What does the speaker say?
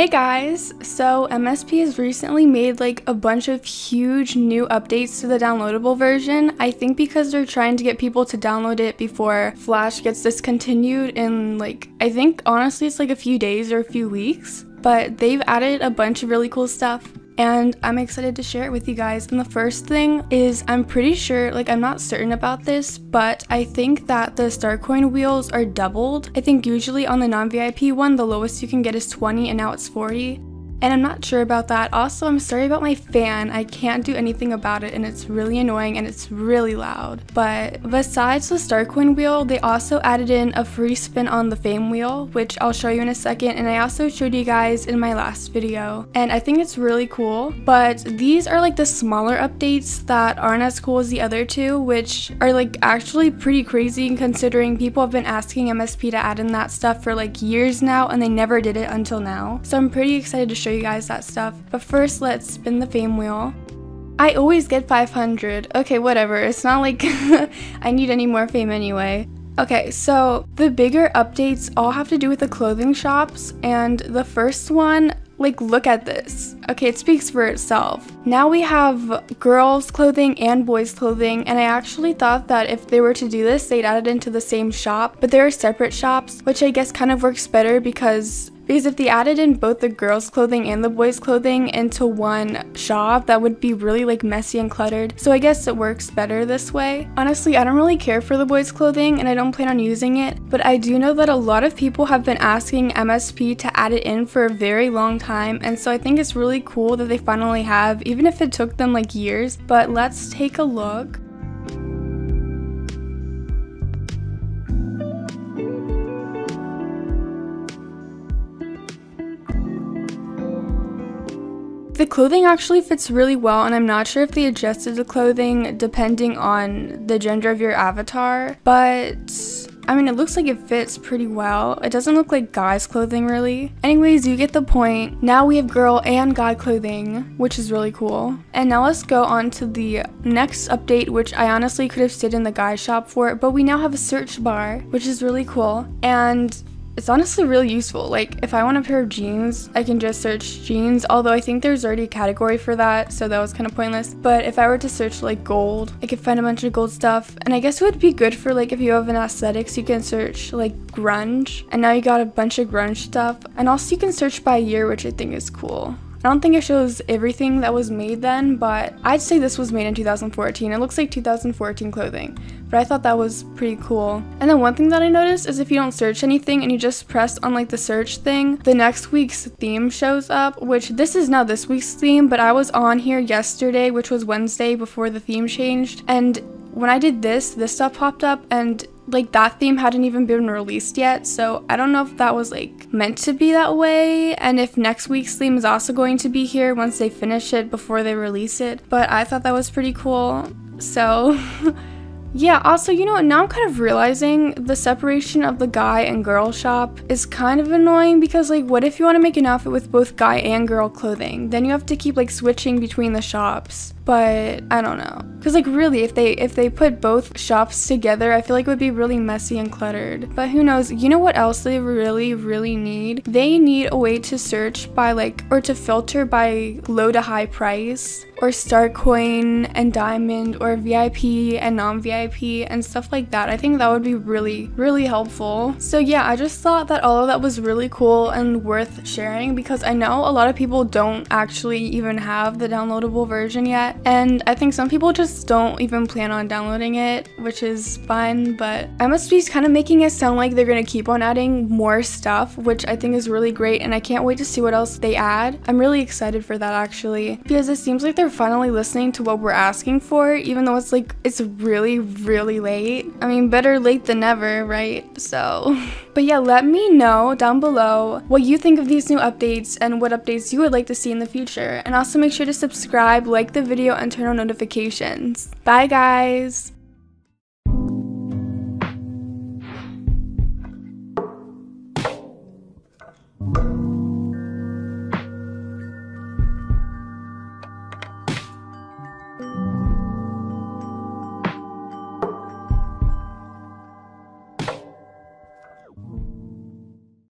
Hey guys! So MSP has recently made like a bunch of huge new updates to the downloadable version. I think because they're trying to get people to download it before Flash gets discontinued in like, I think honestly it's like a few days or a few weeks. But they've added a bunch of really cool stuff and I'm excited to share it with you guys. And the first thing is I'm pretty sure, like I'm not certain about this, but I think that the star coin wheels are doubled. I think usually on the non-VIP one, the lowest you can get is 20 and now it's 40 and I'm not sure about that. Also, I'm sorry about my fan. I can't do anything about it and it's really annoying and it's really loud. But besides the Starcoin wheel, they also added in a free spin on the Fame wheel, which I'll show you in a second and I also showed you guys in my last video. And I think it's really cool, but these are like the smaller updates that aren't as cool as the other two, which are like actually pretty crazy considering people have been asking MSP to add in that stuff for like years now and they never did it until now. So I'm pretty excited to show show you guys that stuff. But first, let's spin the fame wheel. I always get 500. Okay, whatever. It's not like I need any more fame anyway. Okay, so the bigger updates all have to do with the clothing shops, and the first one, like, look at this. Okay, it speaks for itself. Now we have girls' clothing and boys' clothing, and I actually thought that if they were to do this, they'd add it into the same shop, but there are separate shops, which I guess kind of works better because because if they added in both the girls clothing and the boys clothing into one shop that would be really like messy and cluttered so I guess it works better this way. Honestly I don't really care for the boys clothing and I don't plan on using it but I do know that a lot of people have been asking MSP to add it in for a very long time and so I think it's really cool that they finally have even if it took them like years but let's take a look. The clothing actually fits really well and I'm not sure if they adjusted the clothing depending on the gender of your avatar, but I mean, it looks like it fits pretty well. It doesn't look like guy's clothing really. Anyways, you get the point. Now we have girl and guy clothing, which is really cool. And now let's go on to the next update, which I honestly could have stayed in the guy shop for, but we now have a search bar, which is really cool. And it's honestly really useful. Like if I want a pair of jeans, I can just search jeans, although I think there's already a category for that, so that was kind of pointless. But if I were to search like gold, I could find a bunch of gold stuff. And I guess it would be good for like if you have an aesthetics, you can search like grunge. And now you got a bunch of grunge stuff. And also you can search by year, which I think is cool. I don't think it shows everything that was made then, but I'd say this was made in 2014. It looks like 2014 clothing, but I thought that was pretty cool. And then one thing that I noticed is if you don't search anything and you just press on like the search thing, the next week's theme shows up, which this is now this week's theme, but I was on here yesterday, which was Wednesday before the theme changed, and when I did this, this stuff popped up and like that theme hadn't even been released yet so i don't know if that was like meant to be that way and if next week's theme is also going to be here once they finish it before they release it but i thought that was pretty cool so Yeah, also, you know what, now I'm kind of realizing the separation of the guy and girl shop is kind of annoying because, like, what if you want to make an outfit with both guy and girl clothing? Then you have to keep, like, switching between the shops but I don't know. Cause like really, if they if they put both shops together, I feel like it would be really messy and cluttered. But who knows? You know what else they really really need? They need a way to search by like or to filter by low to high price or star coin and diamond or VIP and non-VIP and stuff like that. I think that would be really really helpful. So yeah, I just thought that all of that was really cool and worth sharing because I know a lot of people don't actually even have the downloadable version yet and I think some people just don't even plan on downloading it, which is fine, but MSP is kind of making it sound like they're gonna keep on adding more stuff, which I think is really great, and I can't wait to see what else they add. I'm really excited for that actually, because it seems like they're finally listening to what we're asking for, even though it's like, it's really, really late. I mean, better late than never, right? So, but yeah, let me know down below what you think of these new updates and what updates you would like to see in the future. And also make sure to subscribe, like the video, and turn on notifications. Bye guys!